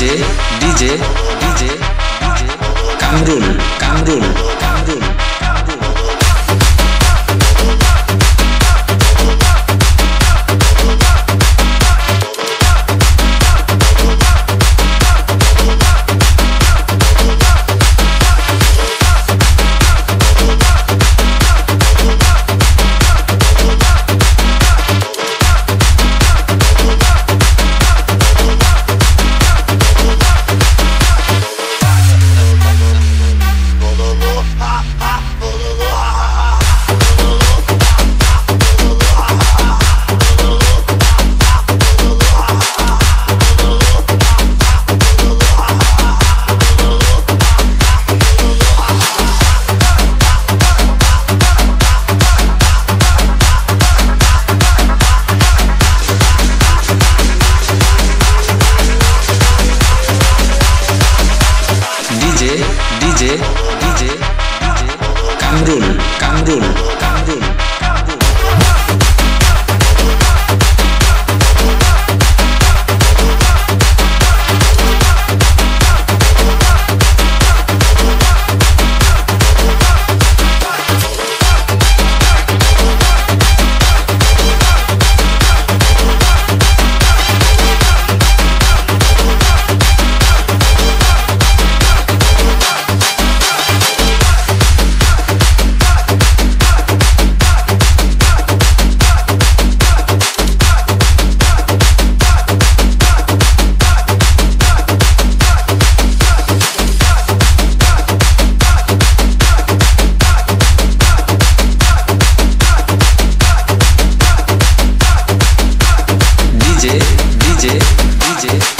DJ DJ DJ Kamrul Kamrul Kamrul DJ DJ DJ DJ Kamrul Kamrul Kamrul DJ DJ DJ